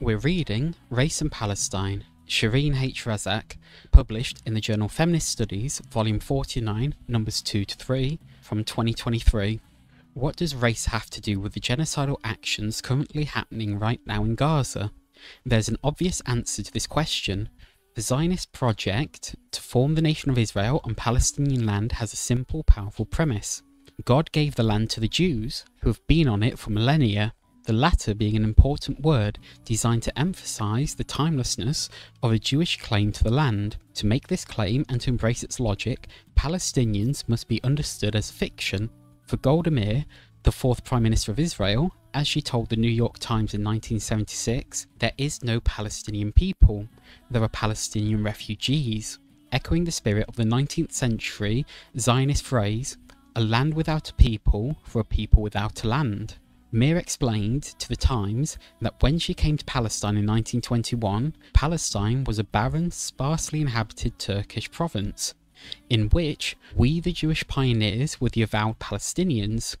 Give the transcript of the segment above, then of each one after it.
We're reading Race and Palestine, Sherene H. Razack, published in the journal Feminist Studies, volume 49, numbers 2 to 3, from 2023. What does race have to do with the genocidal actions currently happening right now in Gaza? There's an obvious answer to this question. The Zionist project to form the nation of Israel on Palestinian land has a simple, powerful premise. God gave the land to the Jews, who have been on it for millennia, the latter being an important word designed to emphasize the timelessness of a Jewish claim to the land. To make this claim and to embrace its logic, Palestinians must be understood as fiction. For Golda Meir, the fourth Prime Minister of Israel, as she told the New York Times in 1976, there is no Palestinian people, there are Palestinian refugees. Echoing the spirit of the 19th century Zionist phrase, a land without a people for a people without a land. Meir explained to the Times that when she came to Palestine in 1921, Palestine was a barren, sparsely inhabited Turkish province, in which we, the Jewish pioneers, were the avowed Palestinians,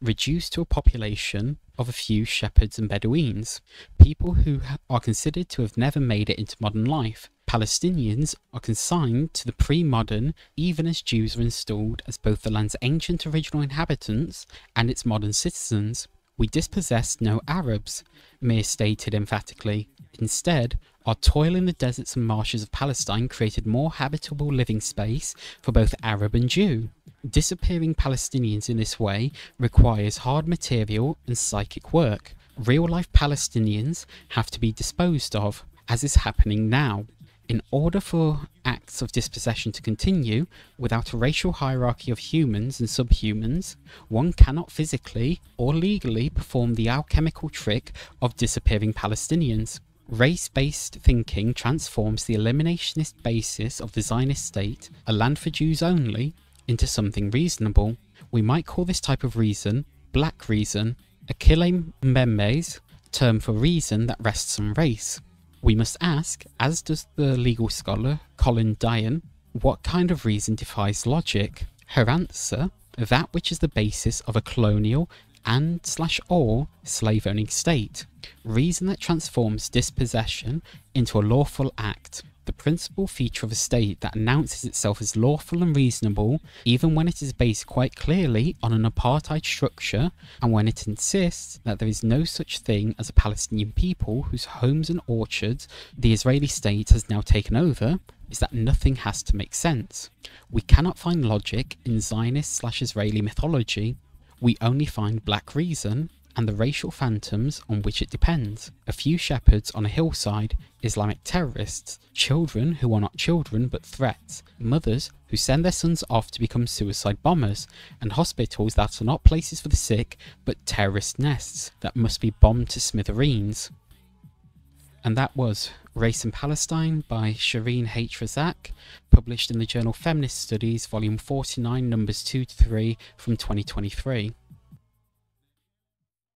reduced to a population of a few shepherds and Bedouins, people who are considered to have never made it into modern life. Palestinians are consigned to the pre modern, even as Jews are installed as both the land's ancient original inhabitants and its modern citizens. We dispossessed no Arabs, Meir stated emphatically. Instead, our toil in the deserts and marshes of Palestine created more habitable living space for both Arab and Jew. Disappearing Palestinians in this way requires hard material and psychic work. Real life Palestinians have to be disposed of, as is happening now. In order for acts of dispossession to continue without a racial hierarchy of humans and subhumans, one cannot physically or legally perform the alchemical trick of disappearing Palestinians. Race based thinking transforms the eliminationist basis of the Zionist state, a land for Jews only, into something reasonable. We might call this type of reason black reason, Achille Mbembe's term for reason that rests on race. We must ask, as does the legal scholar Colin Dayan, what kind of reason defies logic? Her answer, that which is the basis of a colonial and slash or slave owning state. Reason that transforms dispossession into a lawful act the principal feature of a state that announces itself as lawful and reasonable, even when it is based quite clearly on an apartheid structure, and when it insists that there is no such thing as a Palestinian people whose homes and orchards the Israeli state has now taken over, is that nothing has to make sense. We cannot find logic in Zionist slash Israeli mythology. We only find black reason and the racial phantoms on which it depends. A few shepherds on a hillside, Islamic terrorists, children who are not children but threats, mothers who send their sons off to become suicide bombers, and hospitals that are not places for the sick but terrorist nests that must be bombed to smithereens. And that was Race and Palestine by Sherene H. Razack, published in the journal Feminist Studies, volume 49, numbers 2 to 3 from 2023.